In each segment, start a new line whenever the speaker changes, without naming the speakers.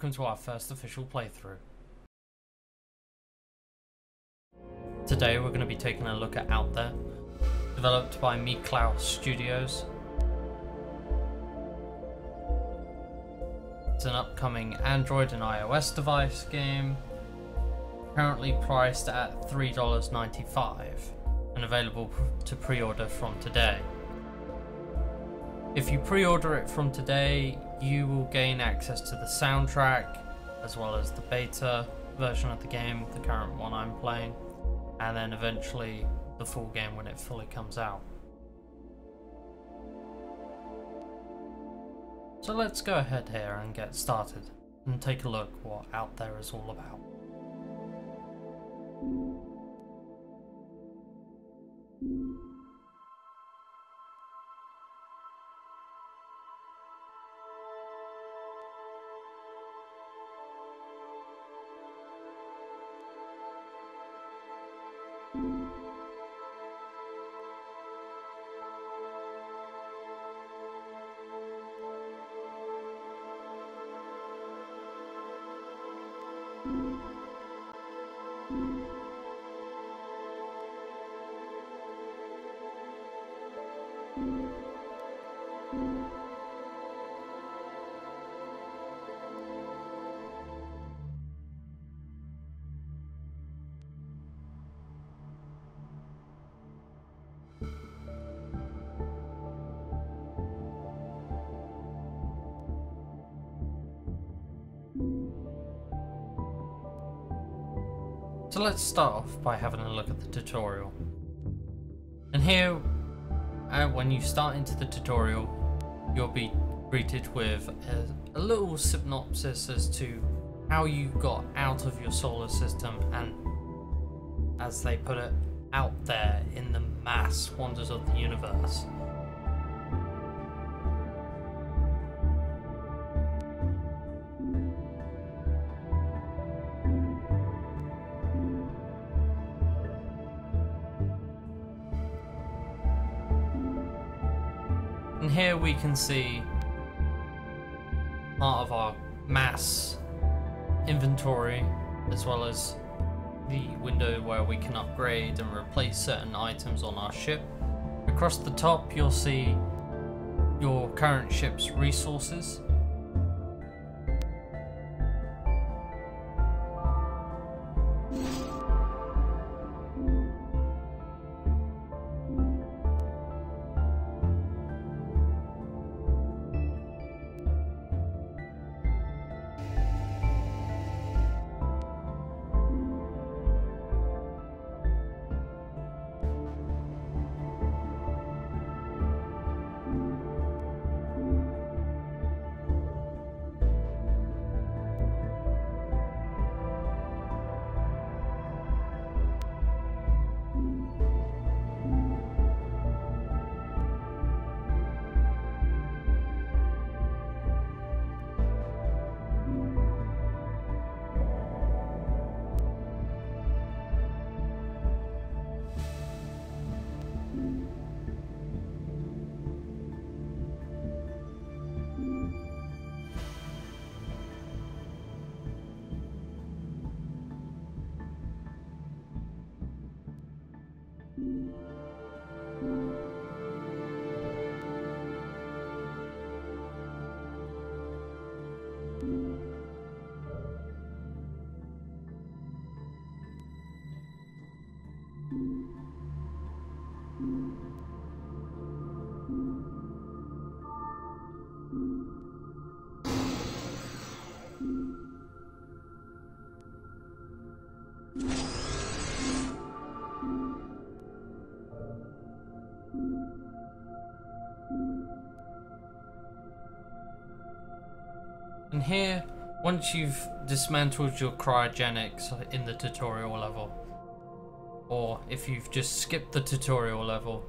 welcome to our first official playthrough. Today we're going to be taking a look at Out There, developed by Mi-Clos Studios. It's an upcoming Android and iOS device game, currently priced at $3.95 and available to pre-order from today. If you pre-order it from today, you will gain access to the soundtrack, as well as the beta version of the game, the current one I'm playing, and then eventually the full game when it fully comes out. So let's go ahead here and get started, and take a look what Out There is all about. So let's start off by having a look at the tutorial. And here, uh, when you start into the tutorial, you'll be greeted with a, a little synopsis as to how you got out of your solar system and, as they put it, out there in the mass wonders of the universe. Can see part of our mass inventory as well as the window where we can upgrade and replace certain items on our ship. Across the top you'll see your current ship's resources. And here, once you've dismantled your cryogenics in the tutorial level, or if you've just skipped the tutorial level,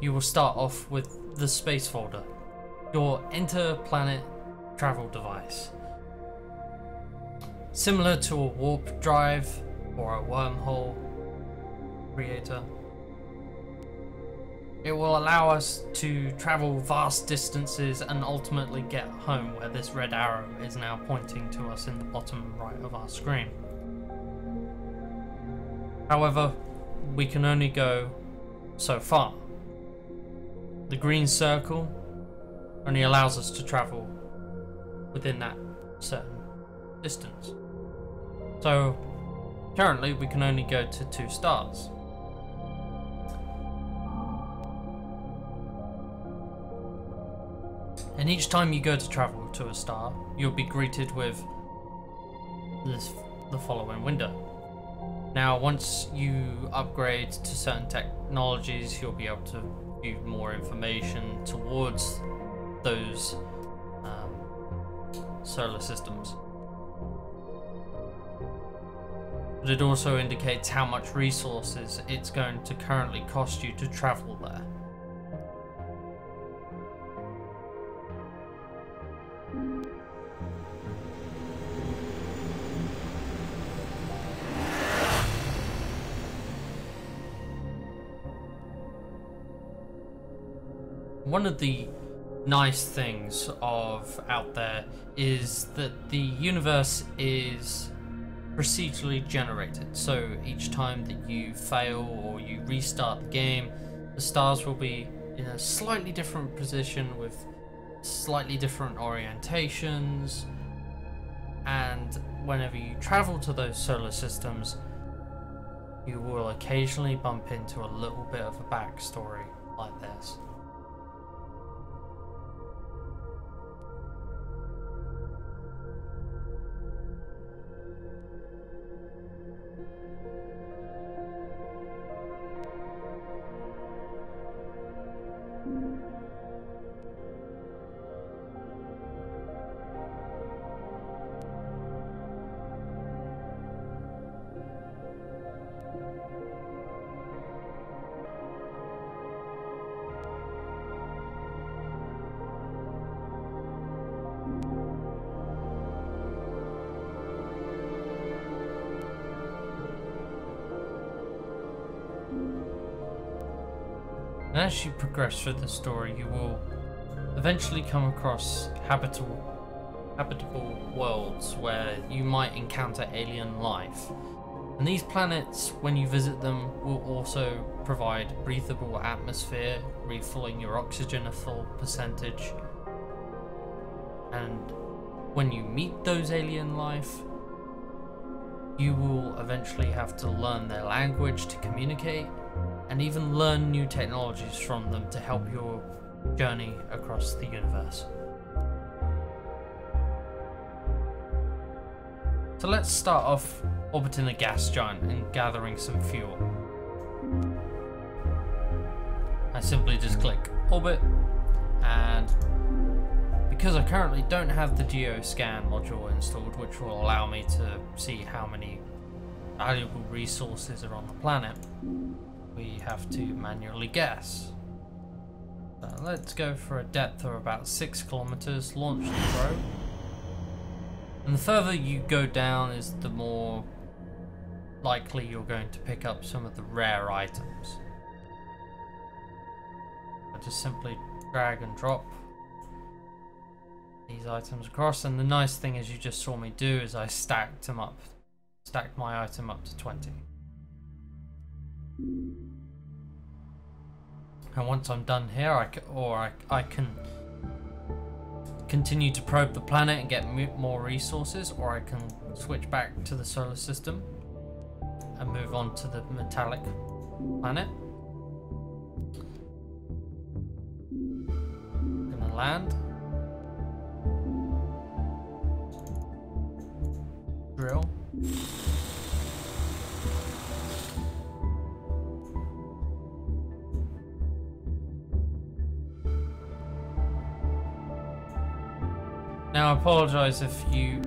you will start off with the space folder, your interplanet travel device. Similar to a warp drive or a wormhole creator. It will allow us to travel vast distances and ultimately get home where this red arrow is now pointing to us in the bottom right of our screen. However, we can only go so far. The green circle only allows us to travel within that certain distance. So currently we can only go to two stars. And each time you go to travel to a star, you'll be greeted with this the following window. Now, once you upgrade to certain technologies, you'll be able to view more information towards those um, solar systems. But it also indicates how much resources it's going to currently cost you to travel there. One of the nice things of out there is that the universe is procedurally generated. So each time that you fail or you restart the game, the stars will be in a slightly different position with slightly different orientations. And whenever you travel to those solar systems, you will occasionally bump into a little bit of a backstory like this. As you progress through the story, you will eventually come across habitable, habitable worlds where you might encounter alien life. And these planets, when you visit them, will also provide breathable atmosphere, refilling your oxygen a full percentage. And when you meet those alien life, you will eventually have to learn their language to communicate and even learn new technologies from them to help your journey across the universe. So let's start off orbiting a gas giant and gathering some fuel. I simply just click orbit and because I currently don't have the geoscan module installed which will allow me to see how many valuable resources are on the planet we have to manually guess. So let's go for a depth of about 6 kilometers, launch the probe. And the further you go down is the more likely you're going to pick up some of the rare items. I just simply drag and drop these items across and the nice thing as you just saw me do is I stacked them up, stacked my item up to 20. And once I'm done here, I can, or I, I can continue to probe the planet and get more resources, or I can switch back to the solar system and move on to the metallic planet. Gonna land. I apologise if you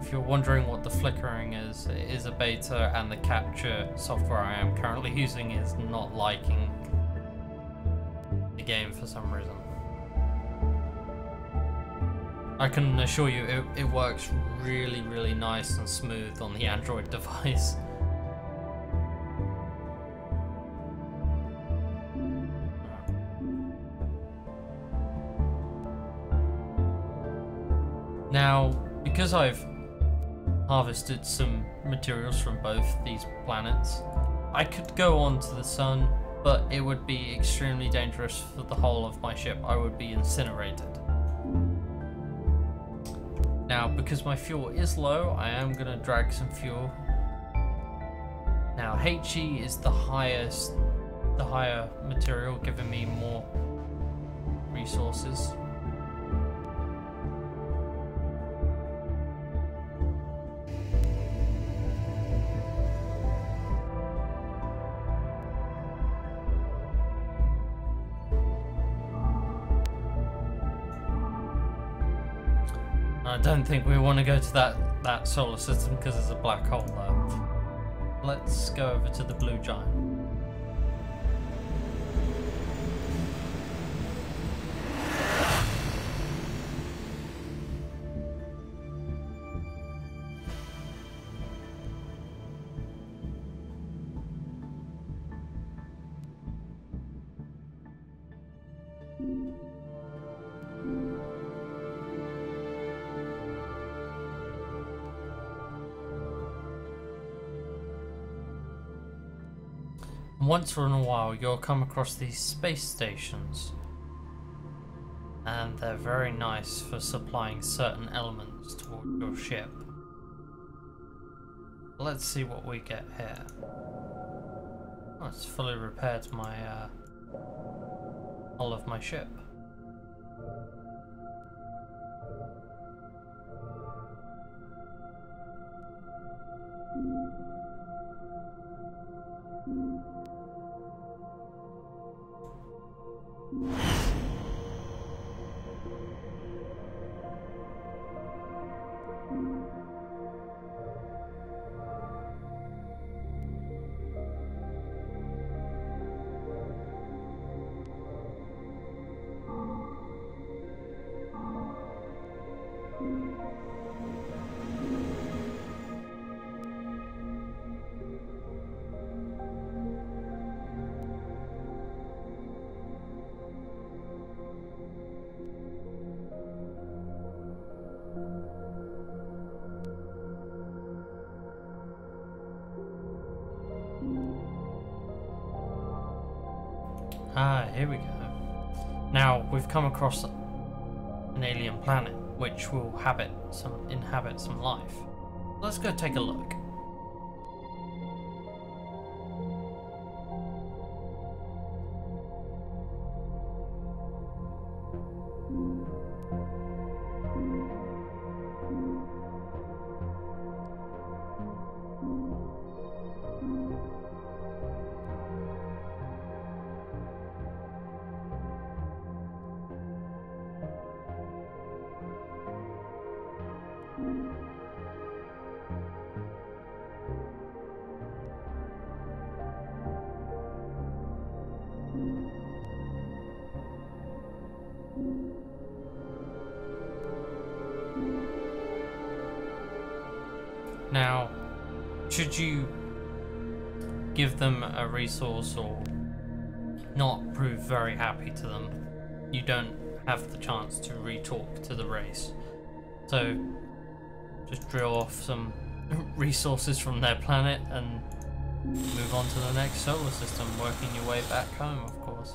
if you're wondering what the flickering is, it is a beta and the capture software I am currently using is not liking the game for some reason. I can assure you it, it works really really nice and smooth on the Android device. Now, because I've harvested some materials from both these planets, I could go on to the sun, but it would be extremely dangerous for the whole of my ship. I would be incinerated. Now, because my fuel is low, I am going to drag some fuel. Now, HE is the highest, the higher material, giving me more resources. I don't think we want to go to that, that solar system because there's a black hole there. Let's go over to the blue giant. Once in a while, you'll come across these space stations, and they're very nice for supplying certain elements toward your ship. Let's see what we get here. Oh, it's fully repaired my uh, hull of my ship. Ah, here we go. Now, we've come across an alien planet which will habit some inhabit some life. Let's go take a look. Now, should you give them a resource or not prove very happy to them, you don't have the chance to re-talk to the race. So, just drill off some resources from their planet and move on to the next solar system, working your way back home, of course.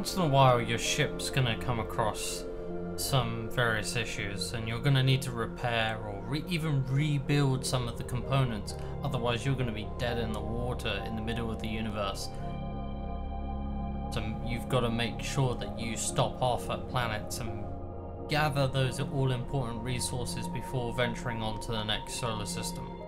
once in a while your ship's gonna come across some various issues and you're gonna need to repair or re even rebuild some of the components otherwise you're gonna be dead in the water in the middle of the universe. So you've got to make sure that you stop off at planets and gather those all important resources before venturing on to the next solar system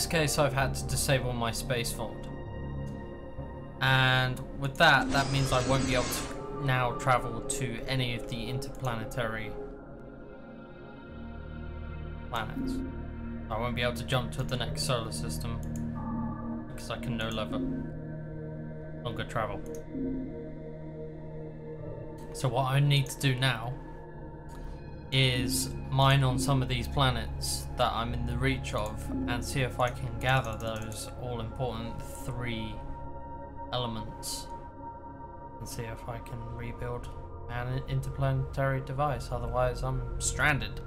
this case I've had to disable my space folder. And with that, that means I won't be able to now travel to any of the interplanetary planets. I won't be able to jump to the next solar system because I can no longer, longer travel. So what I need to do now is mine on some of these planets that I'm in the reach of and see if I can gather those all important three elements and see if I can rebuild an interplanetary device otherwise I'm stranded.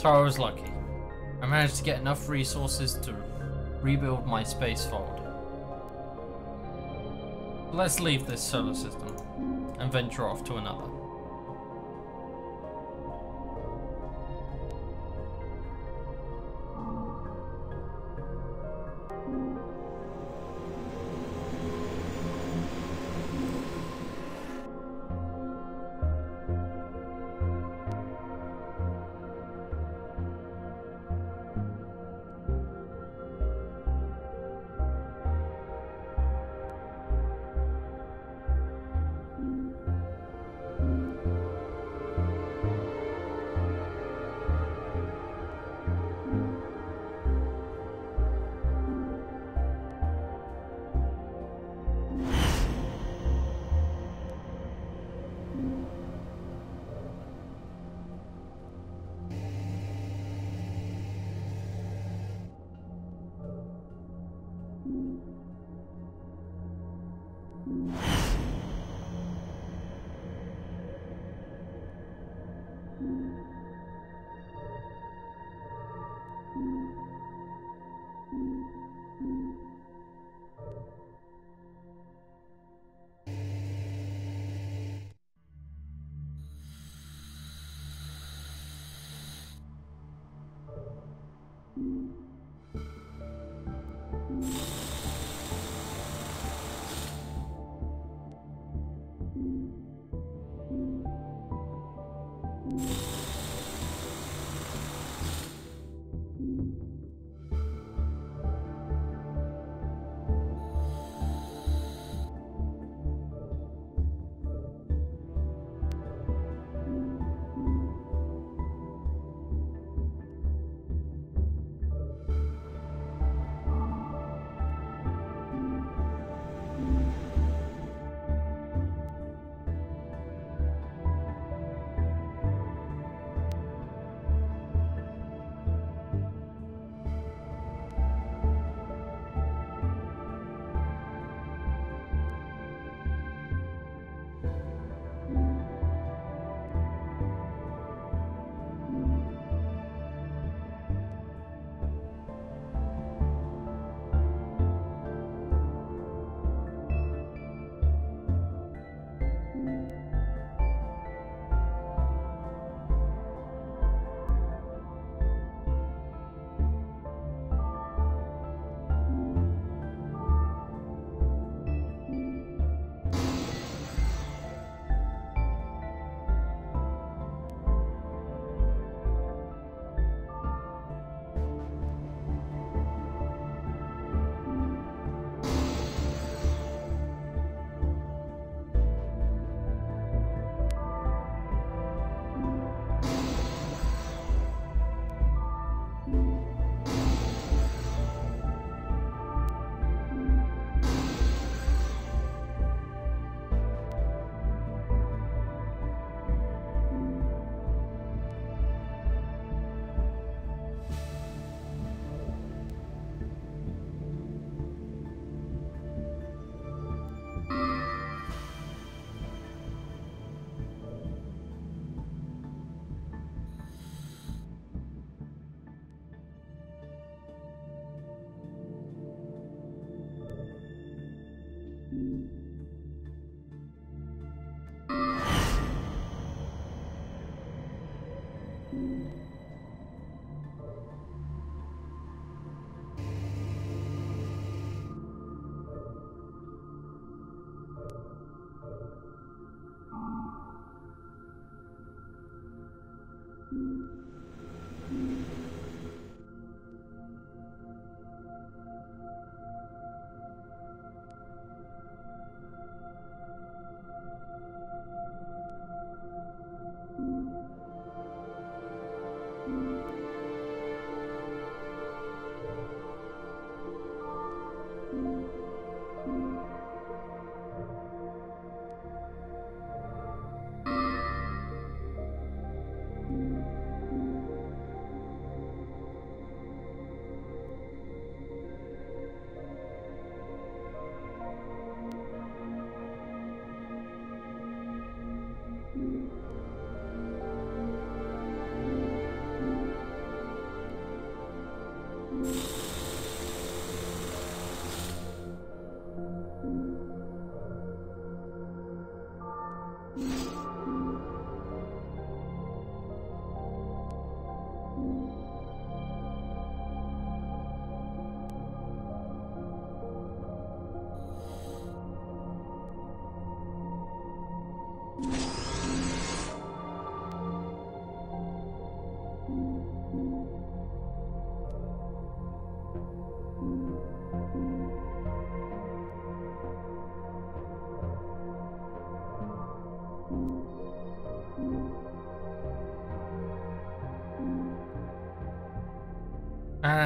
So I was lucky. I managed to get enough resources to rebuild my space folder. Let's leave this solar system and venture off to another.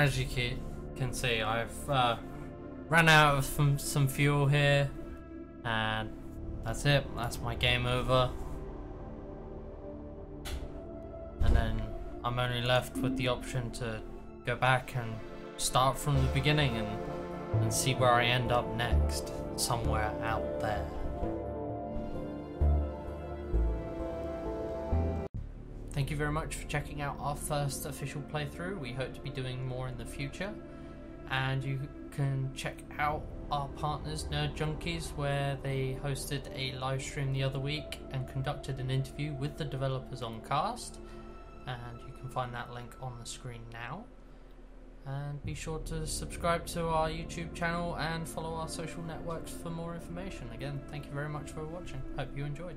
As you can see, I've uh, ran out of some, some fuel here, and that's it. That's my game over. And then I'm only left with the option to go back and start from the beginning and, and see where I end up next, somewhere out there. Thank you very much for checking out our first official playthrough. We hope to be doing more in the future. And you can check out our partners, Nerd Junkies, where they hosted a live stream the other week and conducted an interview with the developers on Cast. And you can find that link on the screen now. And be sure to subscribe to our YouTube channel and follow our social networks for more information. Again, thank you very much for watching. Hope you enjoyed.